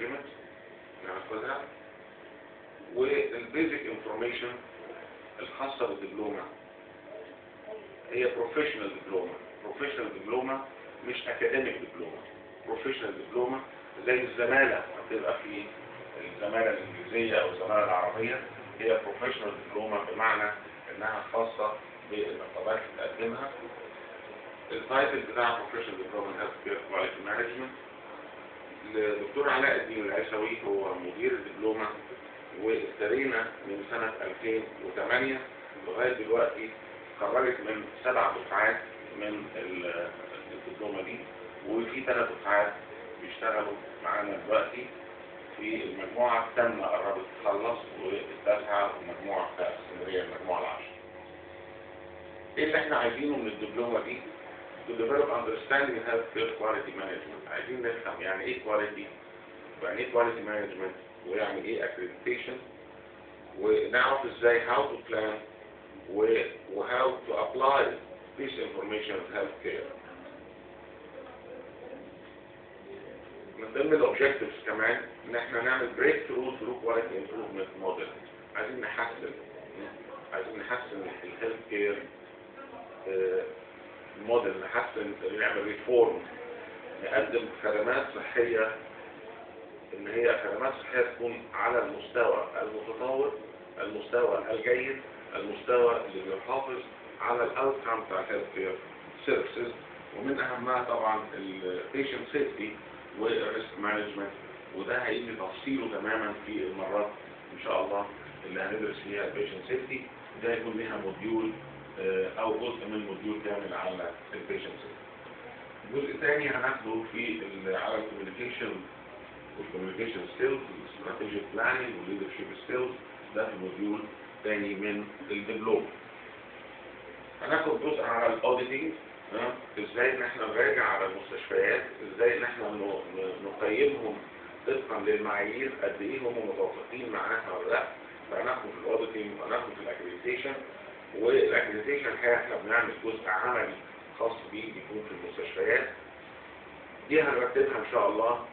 management ناخدها وال basic information الخاصة بالدبلومة. هي professional دبلومة professional دبلومة مش academic دبلومة professional دبلومة زي الزمالة. بتبقى في الزمالة الإنجليزية أو الزمالة العربية. هي professional دبلومة بمعنى إنها خاصة بالنقابات اللي بتقدمها. ال title بتاع professional دبلومة health care quality management الدكتور علاء الدين العيسوي هو مدير الدبلومة واسترينا من سنة 2008 لغاية دلوقتي خرجت من سبع دفعات من الدبلومة دي وفي ثلاث دفعات بيشتغلوا معانا دلوقتي في المجموعة الثامنة قربت تخلص والتاسعة المجموعة بتاع اسكندرية المجموعة العاشرة. إيه اللي إحنا عايزينه من الدبلومة دي؟ To develop understanding health care quality management. عايزين نفهم يعني إيه quality? ويعني إيه quality management? ويعني إيه accreditation? ونعرف إزاي how to plan. و how to apply this information in health care من ضمن ال objectives كمان إن إحنا نعمل breakthrough through quality improvement model عايزين نحسن عايزين نحسن ال health care model نحسن نعمل reform نقدم خدمات صحية إن هي خدمات صحية تكون على المستوى المتطور المستوى الجيد المستوى اللي بيحافظ على ال outcome بتاع ال health care services ومن أهمها طبعا ال patient safety وال risk management وده هيجي تفصيله تماما في المرات إن شاء الله اللي هندرس فيها ال patient safety ده يكون ليها module أو جزء من module كامل على ال patient safety الجزء الثاني هناخده في على الكوميونيكيشن والكوميونيكيشن سكيلز والاستراتيجيك بلاننج والليدرشيب سكيلز ده في module ثاني من الدبلوم هناخد جزء على ال auditing إزاي إن إحنا نراجع على المستشفيات؟ إزاي إن إحنا نقيمهم طبقا للمعايير؟ قد إيه هم متوافقين معاها ولا لأ؟ فهناخد في ال auditing وهناخد في ال accreditation وال accreditation الحقيقة إحنا بنعمل جزء عملي خاص بيه بيكون في المستشفيات. دي هنرتبها إن شاء الله.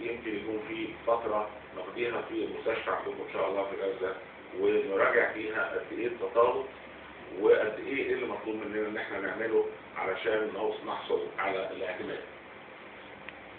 يمكن يكون في فترة نقضيها في المستشفى عندكم إن شاء الله في غزة ونراجع فيها قد إيه التطابق وقد إيه اللي مطلوب مننا إن إحنا نعمله علشان نحصل على الاعتماد.